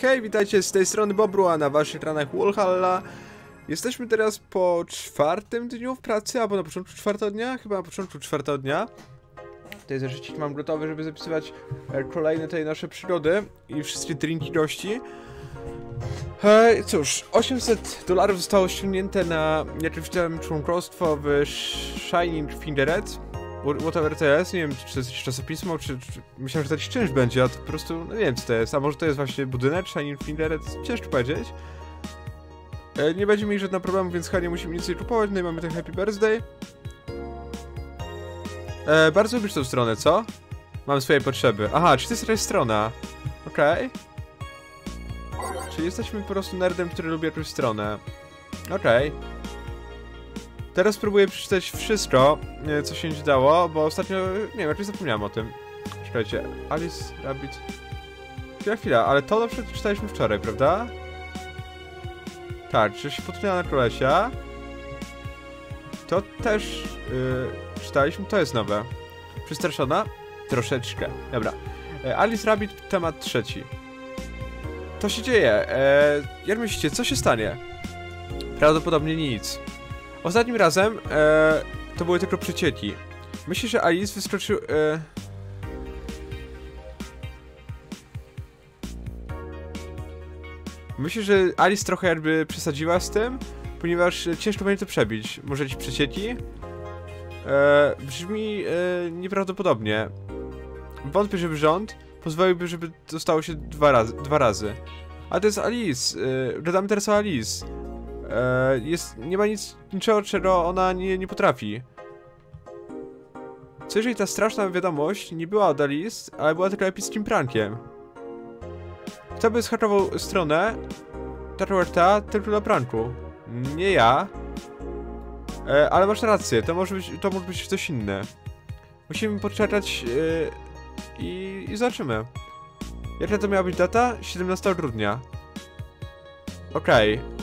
Hej, witajcie z tej strony Bobru, a na waszych ekranach Wallhalla. Jesteśmy teraz po czwartym dniu w pracy, albo na początku czwartego dnia? Chyba na początku czwartego dnia. Tutaj zeszycik mam gotowy, żeby zapisywać e, kolejne tutaj nasze przygody i wszystkie drinki gości. E, cóż, 800 dolarów zostało ściągnięte na nieoczywistym członkostwo w Shining Fingeret. Whatever to jest, nie wiem czy jest czasopismo, czy, czy myślałem, że to jakiś czynsz będzie, a to po prostu, no nie wiem co to jest, a może to jest właśnie budynek Shining Fingeret, ciężko powiedzieć. E, nie będzie mieli żadnego problemu, więc chyba nie musimy nic kupować, no i mamy ten Happy Birthday. E, bardzo lubisz tą stronę, co? Mam swoje potrzeby. Aha, czy to jest jakaś strona? Okej. Czyli jesteśmy po prostu nerdem, który lubi jakąś stronę. Okej. Teraz spróbuję przeczytać wszystko, e, co się nie dało, bo ostatnio, nie wiem, raczej zapomniałem o tym. Czekajcie, Alice, Rabbit... Chwila, chwila, ale to przykład czytaliśmy wczoraj, prawda? Tak, że się potknęła na kolesia. To też yy, czytaliśmy, to jest nowe. Przestraszona? Troszeczkę. Dobra. E, Alice Rabbit, temat trzeci. To się dzieje. E, jak myślicie, co się stanie? Prawdopodobnie nic. Ostatnim razem e, to były tylko przecieki. Myślę, że Alice wyskoczył... E... Myślę, że Alice trochę jakby przesadziła z tym, ponieważ ciężko będzie to przebić. Może jakieś przecieki? E, brzmi e, nieprawdopodobnie. Wątpię, żeby rząd pozwoliłby, żeby to stało się dwa razy. Dwa razy. A to jest Alice. E, gadamy teraz o Alice. E, jest, nie ma nic, niczego, czego ona nie, nie potrafi. Co jeżeli ta straszna wiadomość nie była od Alice, ale była tylko epickim prankiem? Kto by zhakował stronę Tarwarta tylko dla pranku? Nie ja. E, ale masz rację, to może być, to może być coś inne. Musimy poczekać e, i, i zobaczymy. Jaka to miała być data? 17 grudnia. Okej. Okay.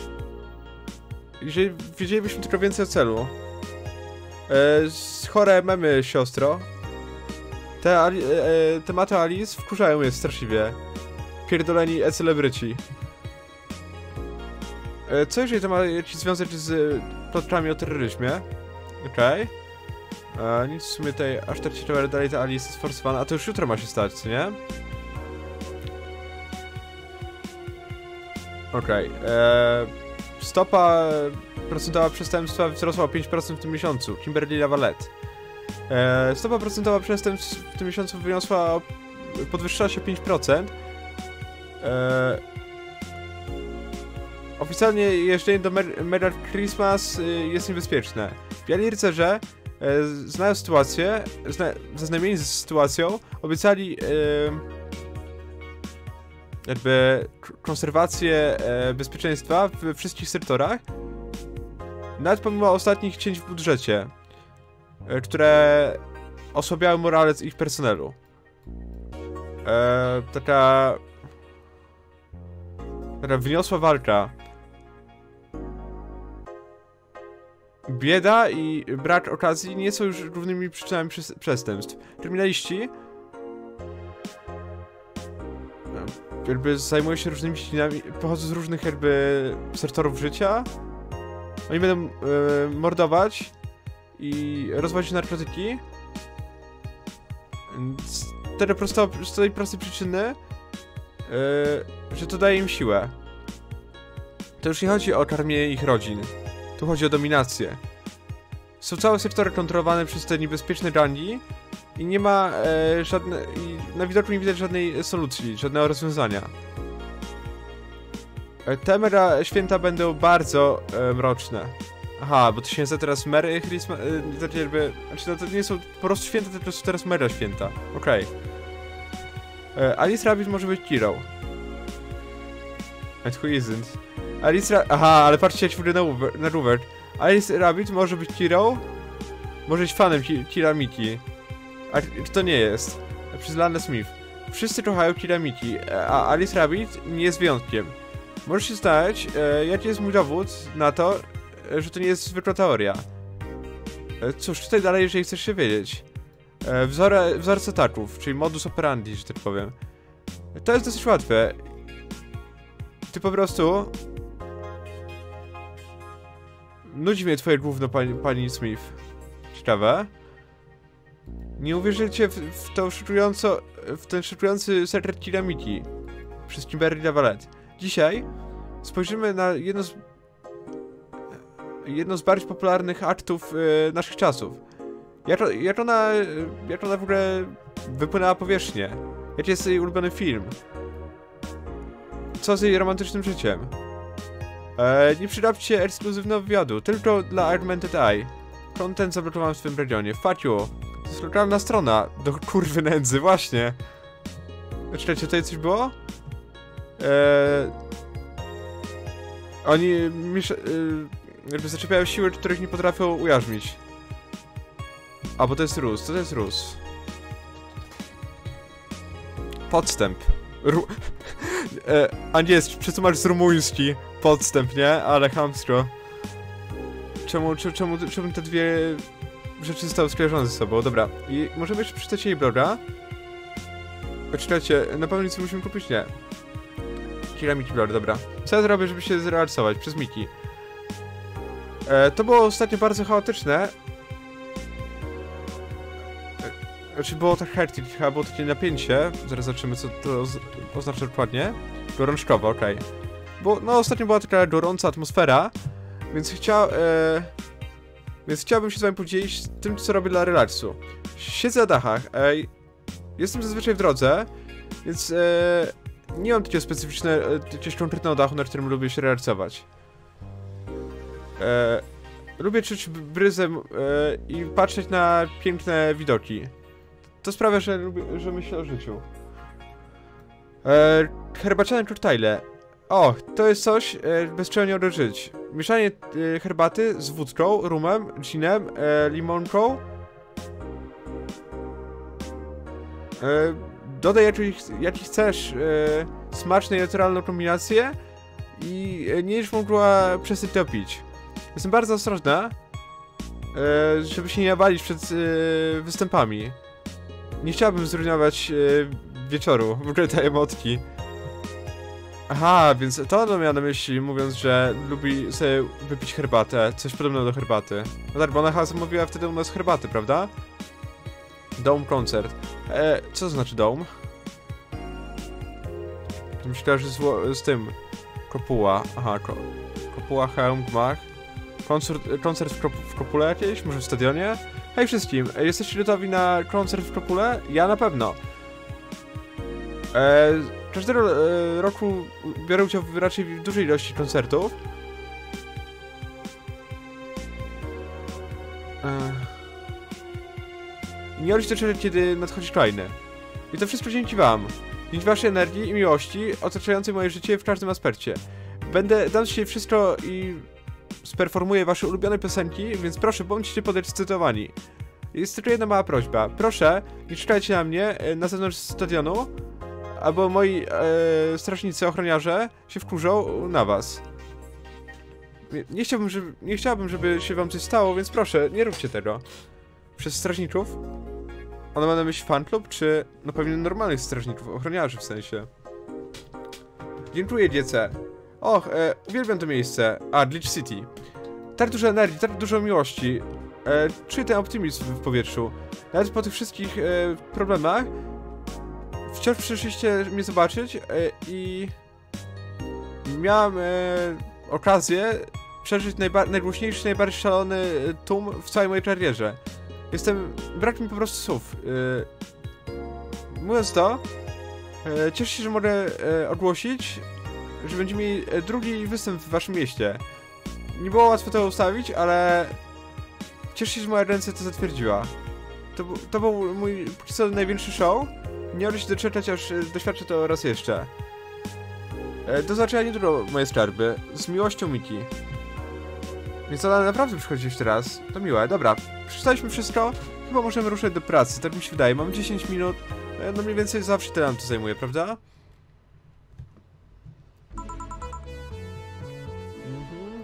Jeżeli wiedzielibyśmy tylko więcej o celu. E, chore memy, siostro. Te Ali e, e, tematy Alice wkurzają mnie straszliwie. Pierdoleni e-celebryci. E, co jeżeli to ma jakiś związek z plotkami o terroryzmie? Okej. Okay. Nic w sumie tutaj aż tak ciekawe, dalej ta Alice jest sforsowana. A to już jutro ma się stać, co nie? Okej. Okay. E, stopa procentowa przestępstwa wzrosła o 5% w tym miesiącu. Kimberly Lavalette. E, stopa procentowa przestępstw w tym miesiącu wyniosła, podwyższyła się 5%. E, oficjalnie jeżdżenie do Mer Christmas jest niebezpieczne. Biali rycerze, e, znają sytuację, zna, zaznajomieni z sytuacją, obiecali e, jakby konserwację e, bezpieczeństwa we wszystkich sektorach, nawet pomimo ostatnich cięć w budżecie, e, które osłabiały morale ich personelu. E, taka... Taka wyniosła walka. Bieda i brak okazji nie są już równymi przyczynami przestępstw. Kryminaliści jakby zajmują się różnymi dziedzinami, pochodzą z różnych jakby sektorów życia. Oni będą e, mordować i rozwozić narkotyki. Z tej, prosto, z tej prostej przyczyny, e, że to daje im siłę. To już nie chodzi o karmienie ich rodzin. Tu chodzi o dominację. Są całe sektory kontrolowane przez te niebezpieczne gangi, i nie ma e, żadnej... Na widoku nie widać żadnej solucji, żadnego rozwiązania. E, te święta będą bardzo e, mroczne. Aha, bo to się nazywa teraz Merry Christmas... E, znaczy jakby... Znaczy no to nie są po prostu święta, to po prostu teraz Mera święta. Okej. Okay. E, Alice Rabbit może być Kiro. And who isn't? Alice Ra Aha, ale patrzcie jak się na, na Rupert. Alice Rabbit może być Kiro. Może być fanem Kira Miki. A to nie jest. Przez Smith. Wszyscy kochają Kiramiki, a Alice Rabbit nie jest wyjątkiem. Może się stać, e, jaki jest mój dowód na to, e, że to nie jest zwykła teoria. E, cóż, tutaj dalej, jeżeli chcesz się wiedzieć. E, wzore, wzorce ataków, czyli modus operandi, że tak powiem. To jest dosyć łatwe. ty po prostu... Nudzi mnie twoje gówno, pani, pani Smith. Ciekawe. Nie uwierzycie w, w to szykująco... w ten szykujący sekret Kiramiki przez Kimberly Lavalet. Dzisiaj spojrzymy na jedno z... jedno z bardziej popularnych aktów e, naszych czasów. Jak, jak ona... jak ona w ogóle wypłynęła powierzchnię? Jaki jest jej ulubiony film? Co z jej romantycznym życiem? E, nie przydawcie ekskluzywnego wywiadu, tylko dla Augmented Eye. Content zablokowałem w swym regionie. Fuck you. To jest lokalna strona. Do kurwy nędzy, właśnie. Czekajcie, tutaj coś było? Eee, oni misza, yy, jakby zaczepiają siły, których nie potrafią ujarzmić. A, bo to jest Rus. Co to jest Rus? Podstęp. Ru e, a nie, przetłumacz z rumuński. Podstęp, nie? Ale hamstro. Czemu, czemu, czemu, czemu te dwie rzeczy zostały skojarzone ze sobą? Dobra. I możemy jeszcze przeczytać jej bloga. Poczekajcie, na pewno nic musimy kupić? Nie. Kira Miki Blur, dobra. Co ja zrobię, żeby się zrealizować przez Miki? E, to było ostatnio bardzo chaotyczne. E, znaczy było tak hectic, było takie napięcie. Zaraz zobaczymy, co to oznacza dokładnie. Gorączkowo, okej. Okay. Bo, no, ostatnio była taka gorąca atmosfera, więc chciał... E, więc chciałbym się z wami podzielić tym, co robię dla relaksu. Siedzę na dachach, e, jestem zazwyczaj w drodze, więc e, nie mam takiego specyficznego, e, jakiegoś konkretnego dachu, na którym lubię się relaksować. E, lubię czuć bryzem e, i patrzeć na piękne widoki. To sprawia, że, lubię, że myślę o życiu. E, herbaciane koktajle. O, to jest coś, e, bez czego nie żyć. Mieszanie e, herbaty z wódką, rumem, ginem, e, limonką. E, dodaj jaki, jaki chcesz e, smaczną i naturalną kombinację i nie już mogła przestać topić. Jestem bardzo ostrożna, żeby się nie nawalić przed występami. Nie chciałabym zrujnować wieczoru, w ogóle tej emotki. Aha, więc to ono miała na myśli, mówiąc, że lubi sobie wypić herbatę, coś podobnego do herbaty. No tak, bo ona chyba zamówiła wtedy u nas herbaty, prawda? Dome koncert. E, co to znaczy dome? Myślę, że z, z tym. Kopuła. Aha, ko, kopuła, hełm, gmach. Koncert, koncert w, w Kopule jakieś? Może w stadionie? Hej wszystkim, e, jesteście gotowi na koncert w Kopule? Ja na pewno. E, każdego e, roku biorę udział w raczej w dużej ilości koncertów. Nie też kiedy nadchodzi kolejny. I to wszystko dzięki wam. Dzięki waszej energii i miłości otaczającej moje życie w każdym aspekcie. Będę dał się wszystko i sperformuję wasze ulubione piosenki, więc proszę bądźcie podekscytowani. Jest tylko jedna mała prośba. Proszę, nie czekajcie na mnie e, na zewnątrz stadionu, albo moi e, strażnicy, ochroniarze się wkurzą na was. Nie, nie, chciałbym, żeby, nie chciałbym, żeby się wam coś stało, więc proszę, nie róbcie tego. Przez strażników? Ona ma na myśli fanklub, czy no pewnie normalnych strażników, ochroniarzy w sensie? Dziękuję, dziece. Och, e, uwielbiam to miejsce. A, Glitch City. Tak dużo energii, tak dużo miłości. E, czuję ten optymizm w powietrzu. Nawet po tych wszystkich e, problemach wciąż przyszliście mnie zobaczyć e, i miałem e, okazję przeżyć najgłośniejszy, najbardziej szalony e, tum w całej mojej karierze. Jestem... brak mi po prostu słów. Mówiąc to, cieszę się, że mogę ogłosić, że będziemy mieli drugi występ w waszym mieście. Nie było łatwo to ustawić, ale cieszę się, że moja ręce to zatwierdziła. To, to był mój póki co największy show. Nie mogę się doczekać, aż doświadczę to raz jeszcze. Do zobaczenia niedługo, moje skarby. Z miłością, Miki. Więc ona naprawdę przychodzi jeszcze raz. To miłe. Dobra, przeczytaliśmy wszystko. Chyba możemy ruszać do pracy, tak mi się wydaje. Mam 10 minut. E, no mniej więcej zawsze tyle nam to zajmuje, prawda? Mhm.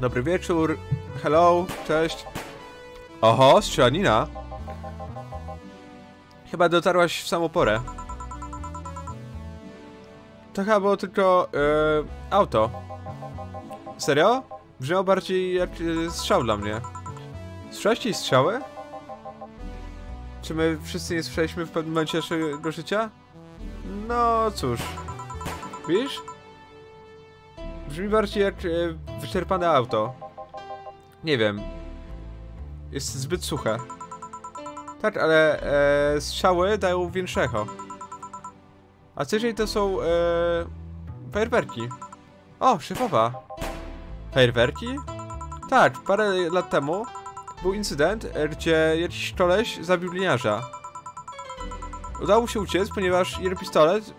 Dobry wieczór. Hello, cześć. Oho, strzelanina. Chyba dotarłaś w samą porę. to chyba było tylko e, auto. Serio? Brzmiało bardziej jak e, strzał dla mnie. Słyszeliście strzały? Czy my wszyscy nie słyszeliśmy w pewnym momencie naszego życia? No cóż. Widzisz? Brzmi bardziej jak e, wyczerpane auto. Nie wiem. Jest zbyt suche. Tak, ale e, strzały dają większe echo. A co jeżeli to są e, fajerwerki? O, szefowa. Fajerwerki? Tak, parę lat temu był incydent, e, gdzie jakiś koleś zabił liniarza. Udało mu się uciec, ponieważ jego pistolet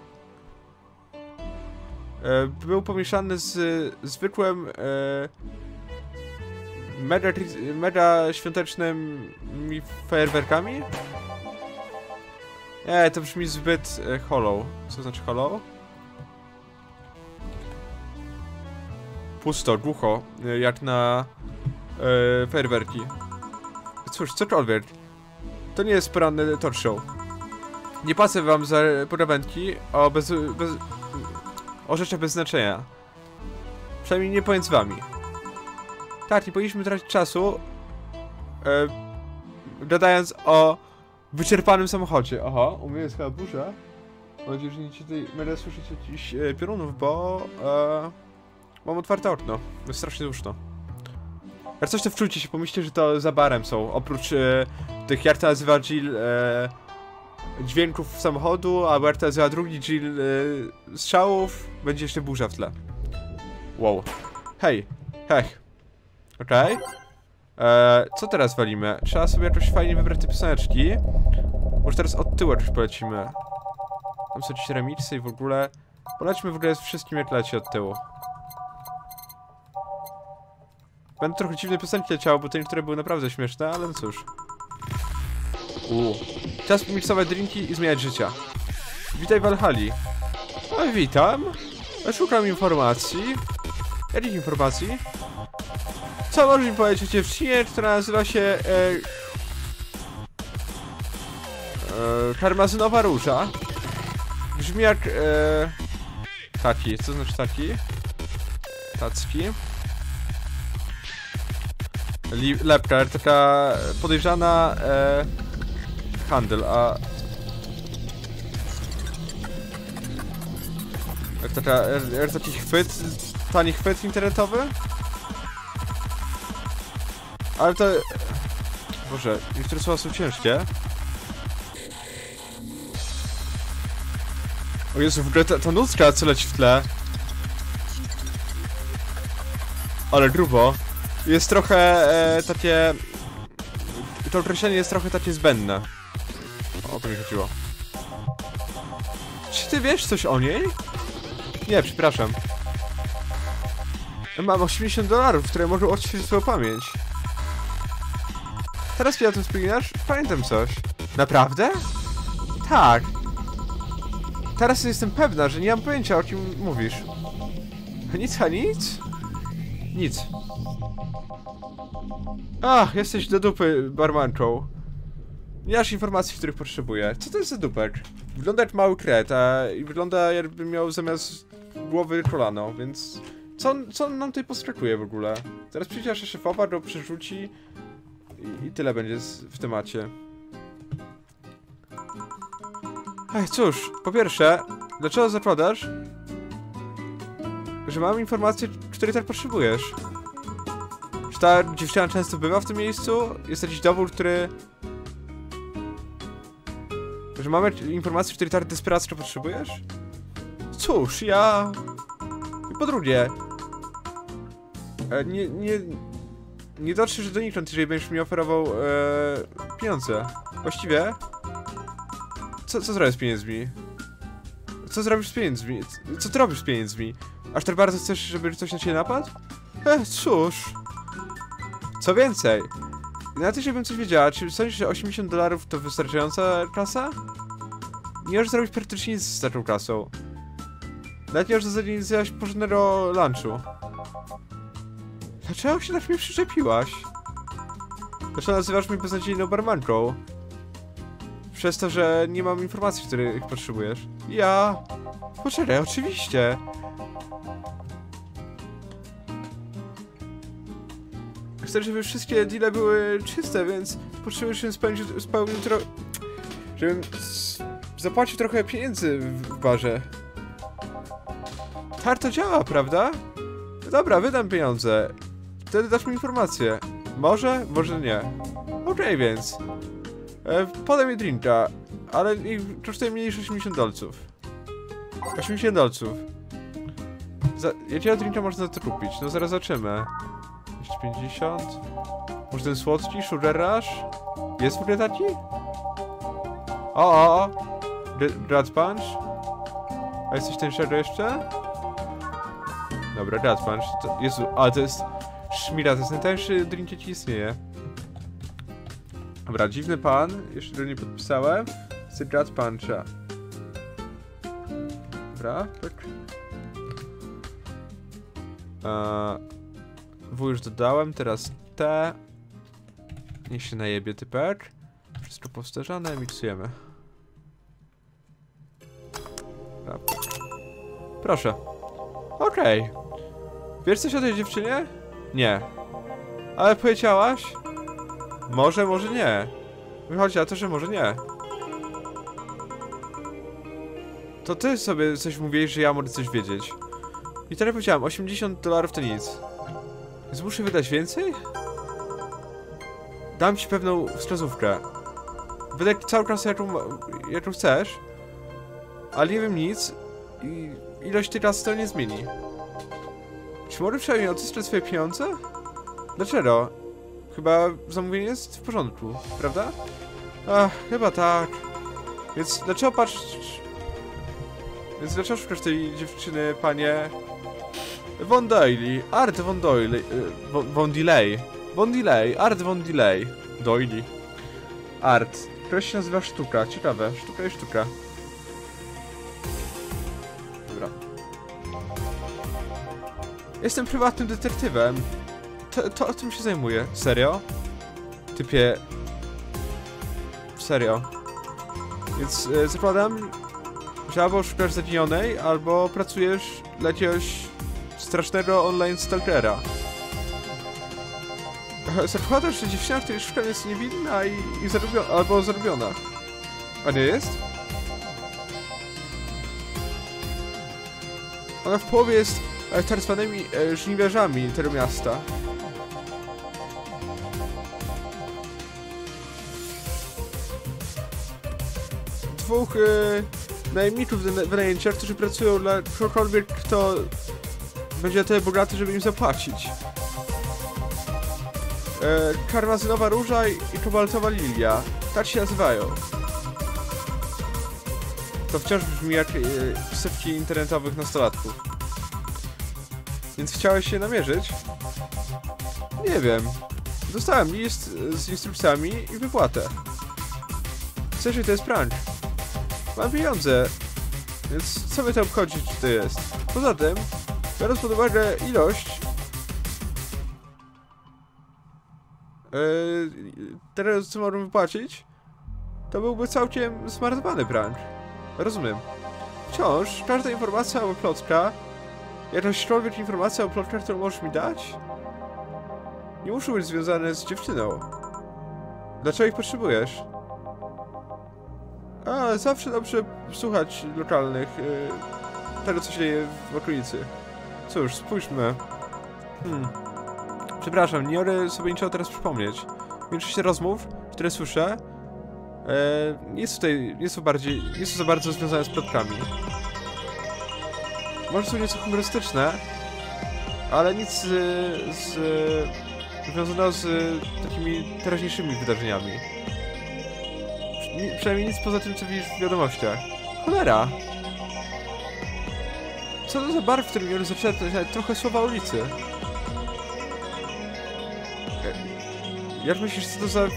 e, był pomieszany z zwykłym e, mega, mega świątecznymi fajerwerkami. Nie, to brzmi zbyt e, hollow. Co znaczy hollow? Pusto, głucho, e, jak na e, fajerwerki. Cóż, cokolwiek. To nie jest poranny talk show. Nie płacę wam za podawędki o bez, bez... o rzeczach bez znaczenia. Przynajmniej nie pomiędzy wami. Tak, nie powinniśmy tracić czasu e, gadając o wyczerpanym samochodzie. Aha, u mnie jest chyba burza. Mam nadzieję, że nie tutaj będę słyszeć jakichś e, piorunów, bo e, mam otwarte okno. Jest strasznie duszno. Jak coś to wczujcie się, pomyślcie, że to za barem są. Oprócz e, tych, jak to nazywa Jill, e, dźwięków samochodu, albo jak to nazywa drugi Jill, e, strzałów, będzie jeszcze burza w tle. Wow. Hej, hech. Okej. Eee, co teraz walimy? Trzeba sobie jakoś fajnie wybrać te pioseneczki. Może teraz od tyłu jakoś polecimy. Tam są jakieś remixy i w ogóle... Polećmy w ogóle z wszystkim jak leci od tyłu. Będą trochę dziwne piosenki leciało, bo te niektóre były naprawdę śmieszne, ale no cóż. Uuu. Czas miksować drinki i zmieniać życia. Witaj w Valhalla. No witam. Szukam informacji. Jakich informacji? Co możesz mi powiedzieć o dziewczynie, która nazywa się... E, e, karmazynowa róża? Brzmi jak... E, taki, co znaczy taki? Tacki. Lepka, taka podejrzana e, handel, a... Jak taka, er, er, taki chwyt, tani chwyt internetowy? Ale to... Boże, niektóre słowa są ciężkie. O Jezu, w ogóle ta, ta nutka co leci w tle. Ale grubo. Jest trochę e, takie... To określenie jest trochę takie zbędne. O to mi chodziło. Czy ty wiesz coś o niej? Nie, przepraszam. Mam 80 dolarów, które mogą odświeżyć swoją pamięć. Teraz kiedy o tym wspominasz, pamiętam coś. Naprawdę? Tak. Teraz jestem pewna, że nie mam pojęcia o kim mówisz. Nic, a nic? Nic. Ach, jesteś do dupy barmanką. Nie masz informacji, których potrzebuję. Co to jest za dupek? Wygląda jak mały kret, a wygląda jakby miał zamiast głowy kolano, więc... Co on, co on nam tutaj postrakuje w ogóle? Teraz przyjdzie nasza szefowa, go przerzuci i, i tyle będzie z, w temacie. Ej, cóż, po pierwsze, dlaczego zakładasz, że mam informację, której tak potrzebujesz? Czy ta dziewczyna często bywa w tym miejscu? Jest jakiś dowód, który... Że mamy informację, której tak desperacko potrzebujesz? Cóż, ja... I po drugie... E, nie, nie... Nie dotrzesz donikąd, jeżeli będziesz mi oferował e, pieniądze. Właściwie... Co, co z pieniędzmi? Co zrobisz z pieniędzmi? Co ty robisz z pieniędzmi? Aż tak bardzo chcesz, żeby ktoś na ciebie napadł? E, cóż... Co więcej, na to, żebym coś wiedziała, czy sądzisz, że 80 dolarów to wystarczająca kasa? Nie możesz zrobić praktycznie nic z taką kasą. Nawet nie możesz zorganizować porządnego lunchu. Dlaczego się tak mnie przyczepiłaś? Dlaczego nazywasz mnie beznadziejną barmanką? Przez to, że nie mam informacji, których potrzebujesz. Ja... Poczekaj, oczywiście. Chcę, żeby wszystkie deale były czyste, więc potrzebuję, żebym spędził, spełnił trochę... Żebym zapłacił trochę pieniędzy w barze. Tak to działa, prawda? Dobra, wydam pieniądze. Wtedy dasz mi informację. Może, może nie. Okej, więc. E, podaj mi drinka, ale kosztuje mniej niż 80 dolców. 80 dolców. Za, jakiego drinka można to kupić? No zaraz zobaczymy. 250. Może ten słodki, Sugar Rush? Jest w ogóle taki? O, o, o! Gr- Grad Punch? A jest coś tańszego jeszcze? Dobra, Grad Punch. To, Jezu, a to jest... Szmira, to jest najtańszy drink, jaki istnieje. Dobra, dziwny pan, jeszcze go nie podpisałem. Chcę Grad Puncha. Dobra, tak. Eee, W już dodałem, teraz T. Niech się najebie typek. Wszystko powtarzane, miksujemy. Proszę. Okej. Wiesz coś o tej dziewczynie? Nie. Ale powiedziałaś? Może, może nie. Wychodzi na to, że może nie. To ty sobie coś mówiłeś, że ja mogę coś wiedzieć. I teraz powiedziałem, 80 dolarów to nic. Więc muszę wydać więcej? Dam ci pewną wskazówkę. Wydaj całą kasę, jaką, jaką chcesz, ale nie wiem nic i ilość tej kasy to nie zmieni. Czy mogę przynajmniej odzyskać swoje pieniądze? Dlaczego? Chyba zamówienie jest w porządku, prawda? Ach, chyba tak. Więc dlaczego patrzysz... Więc dlaczego szukasz tej dziewczyny, panie... Von Doyle, Art Von Doyle, y, Von, Delay. Von Delay, Art Von Delay. Art. Która się nazywa sztuka. Ciekawe. Sztuka i sztuka. Jestem prywatnym detektywem. To, to o tym się zajmuję. Serio? Typie... Serio. Więc e, zakładam, że albo szukasz zaginionej, albo pracujesz dla jakiegoś strasznego online stalkera. Zakładasz, że dziewczyna, której szukam jest niewinna i, i zarobiona, albo zarobiona. A nie jest? Ona w połowie jest zwanymi e, żniwiarzami tego miasta. Dwóch e, najemników wyna- wynajęcia, którzy pracują dla kogokolwiek, kto będzie tyle bogaty, żeby im zapłacić. E, karmazynowa róża i, i kobaltowa lilia. Tak się nazywają. To wciąż brzmi jak e, setki internetowych nastolatków. Więc chciałeś się namierzyć? Nie wiem. Dostałem list z instrukcjami i wypłatę. Chcesz, że to jest prank. Mam pieniądze, więc co mnie to obchodzi, czy to jest? Poza tym, biorąc pod uwagę ilość... Yy, teraz co mogę wypłacić, to byłby całkiem zmarnowany prank. Rozumiem. Wciąż, każda informacja albo plotka, jakaśkolwiek informacja o plotkach, którą możesz mi dać, nie muszą być związane z dziewczyną. Dlaczego ich potrzebujesz? A, zawsze dobrze słuchać lokalnych, yy, tego co się dzieje w okolicy. Cóż, spójrzmy. Hmm. Przepraszam, nie mogę sobie niczego teraz przypomnieć. Większość rozmów, które słyszę, e, nie jest tutaj, nie są bardziej, nie są za bardzo związane z plotkami. Może są nieco humorystyczne, ale nic z, z związanego z takimi teraźniejszymi wydarzeniami. Ni- Przynajmniej nic poza tym, co widzisz w wiadomościach. Cholera! Co to za bar, w którym zaczęła nawet trochę słowa ulicy? E, Jak myślisz, co to za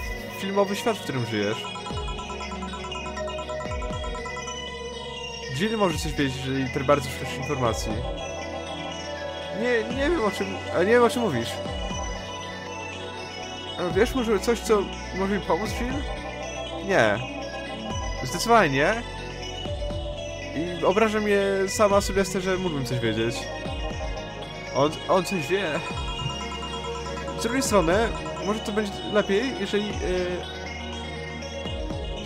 filmowy świat, w którym żyjesz? Jill może coś wiedzieć, jeżeli tak bardzo szukasz informacji. Nie, nie wiem o czym... Nie wiem o czym mówisz. A wiesz może coś, co może mi pomóc, Jill? Nie. Zdecydowanie. I obraża mnie sama sobie że mógłbym coś wiedzieć. On, on coś wie. Z drugiej strony, może to będzie lepiej, jeżeli yy,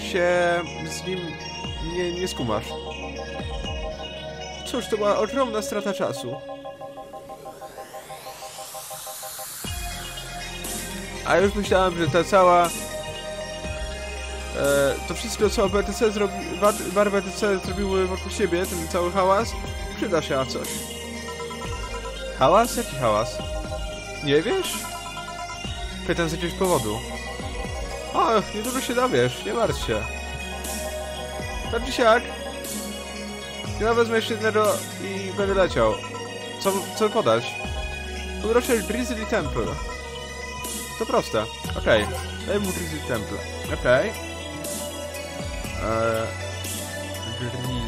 się z nim nie, nie skumasz. Cóż, to była ogromna strata czasu. A już myślałem, że ta cała... E, to wszystko, co BTC zrobi, bar BTC zrobiły wokół siebie, ten cały hałas, przyda się na coś. Hałas? Jaki hałas? Nie wiesz? Pytam z jakiegoś powodu. Och, niedługo się dowiesz, nie martw się. Tak czy siak. Ja wezmę jednego i będę leciał. Co, co podać? Podrośleć Grizzly Temple. To proste. Okej. Okay. Daj mu Grizzly Temple. Okej. Okay. Eee, Grizzly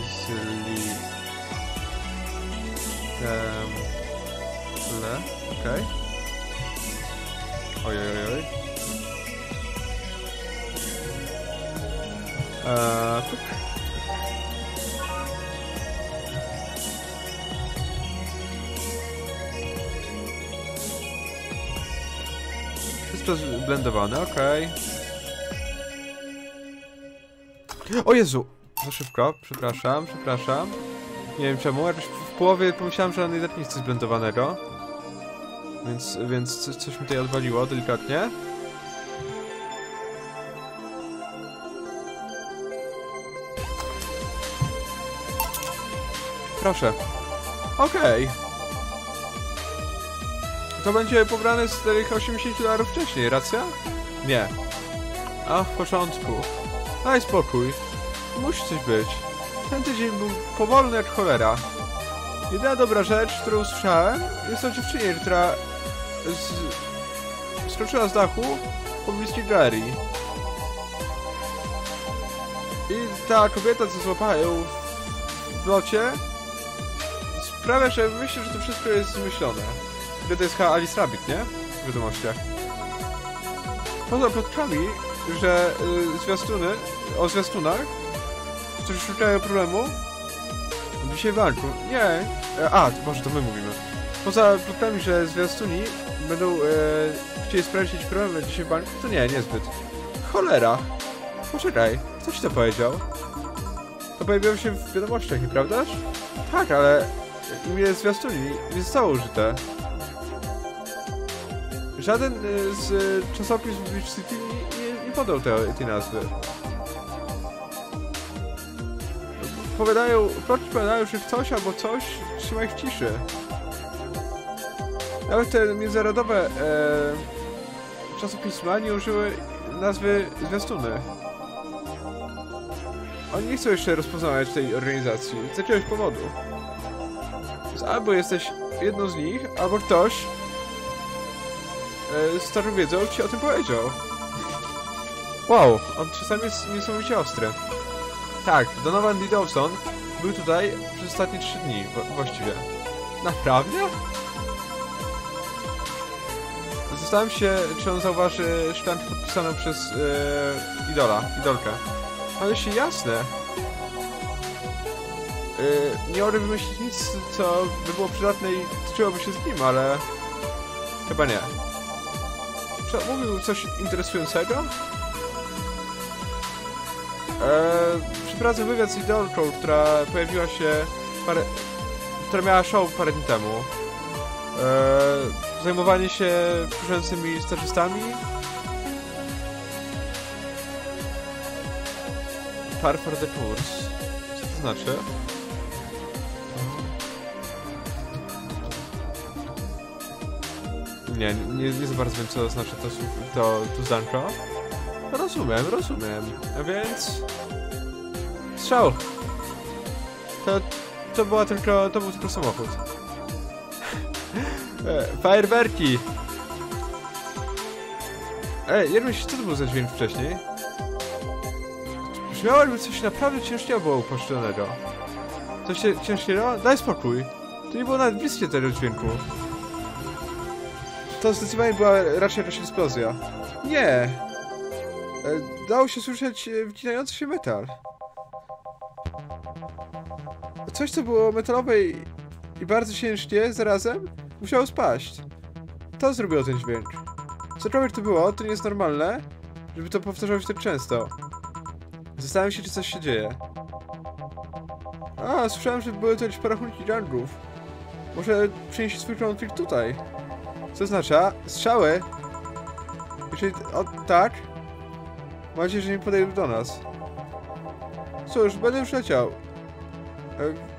Temple. Okej. Okay. Oj, oj, oj. Eee, Wszystko zblendowane, okej. Okay. O Jezu! Za szybko, przepraszam, przepraszam. Nie wiem czemu, jakoś w połowie pomyślałem, że jednak nie chce zblendowanego. Więc, więc coś mi tutaj odwaliło delikatnie. Proszę. Okej. Okay. To będzie pobrane z tych 80 dolarów wcześniej, racja? Nie. A, w porządku. Daj spokój. Musi coś być. Ten tydzień był powolny jak cholera. Jedyna dobra rzecz, którą słyszałem, jest o dziewczynie, która z... skoczyła z dachu pobliskiej galerii. I ta kobieta, co złapała ją w locie, sprawia, że myślę, że to wszystko jest zmyślone. To jest chyba Alice Rabbit, nie? W wiadomościach. Poza plotkami, że y, zwiastuny, o zwiastunach, którzy szukają problemu, dzisiaj walczą. Nie. E, a, może to my mówimy. Poza plotkami, że zwiastuni będą e, chcieli sprawdzić problem dzisiaj w banku, to nie, niezbyt. Cholera. Poczekaj, kto ci to powiedział? To pojawiło się w wiadomościach, nieprawdaż? Tak, ale imię zwiastuni nie zostało użyte. Żaden y, z czasopism Beach City nie, nie podał tej, tej nazwy. Powiadają, plotki powiadają, że ktoś albo coś trzyma ich w ciszy. Nawet te międzynarodowe e, czasopisma nie użyły nazwy zwiastuny. Oni nie chcą jeszcze rozpoznawać tej organizacji z jakiegoś powodu. Więc albo jesteś jedną z nich, albo ktoś starą wiedzą ci o tym powiedział. Wow, on czasami jest niesamowicie ostry. Tak, Donovan D. Dawson był tutaj przez ostatnie 3 dni, właściwie. Naprawdę? Zastanawiam się, czy on zauważy szklankę podpisaną przez e, idola, idolkę. Ale się jasne. Yy, nie mogę wymyślić nic, co by było przydatne i tyczyłoby się z nim, ale... Chyba nie. Czy mówił coś interesującego? Eee, przeprowadzę wywiad z idolką, która pojawiła się parę... która miała show parę dni temu. Eee, zajmowanie się wkurzającymi stażystami. Par for the tours. Co to znaczy? Nie, nie, nie za bardzo wiem, co znaczy to, to, to zdanko. Rozumiem, rozumiem. A więc... Strzał! To, to była tylko, to był tylko samochód. e, fajerwerki! Ej, Jermiś, co to był za dźwięk wcześniej? Brzmiało, jakby coś naprawdę ciężkiego było uposzczonego. Coś ciężkiego? Daj spokój. To nie było nawet bliskie tego dźwięku. To zdecydowanie była raczej jakaś eksplozja. Nie! E, dało się słyszeć e, wcinający się metal. Coś, co było metalowe i, i bardzo ciężkie zarazem, musiało spaść. To zrobiło ten dźwięk. Cokolwiek to było, to nie jest normalne, żeby to powtarzało się tak często. Zastanawiam się, czy coś się dzieje. A, słyszałem, że były to jakieś porachunki gangów. Może przynieść swój konflikt tutaj. Co oznacza? Strzały! Jeśli... O, tak? Mam nadzieję, że nie podejdą do nas. Cóż, będę już leciał. E,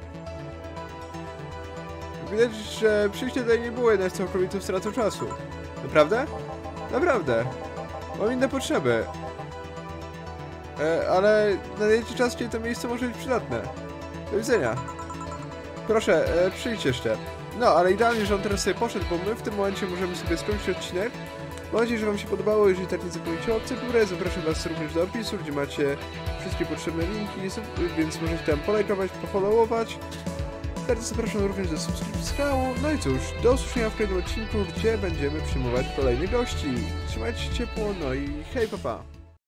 Widać, że przyjście tutaj nie było jednak całkowitą stratą czasu. Naprawdę? Naprawdę. Mam inne potrzeby. E, ale nadejdzie czas, kiedy to miejsce może być przydatne. Do widzenia. Proszę, e, przyjdź jeszcze. No, ale idealnie, że on teraz sobie poszedł, bo my w tym momencie możemy sobie skończyć odcinek. Mam nadzieję, że Wam się podobało. Jeżeli tak, nie zapomnijcie o w górę. Zapraszam Was również do opisu, gdzie macie wszystkie potrzebne linki, więc możecie tam polajkować, pofollowować. Bardzo zapraszam również do subskrypcji kanału. No i cóż, do usłyszenia w kolejnym odcinku, gdzie będziemy przyjmować kolejnych gości. Trzymajcie się ciepło, no i hej, papa. Pa.